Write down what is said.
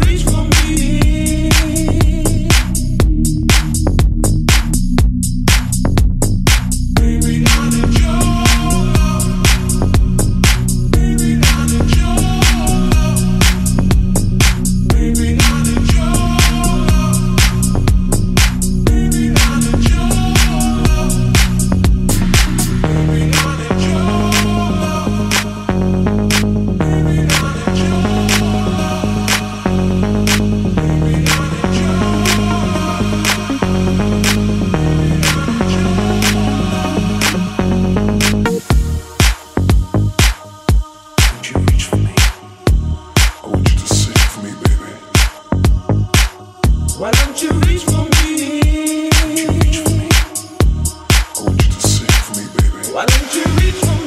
reach for me. Why didn't you reach for me?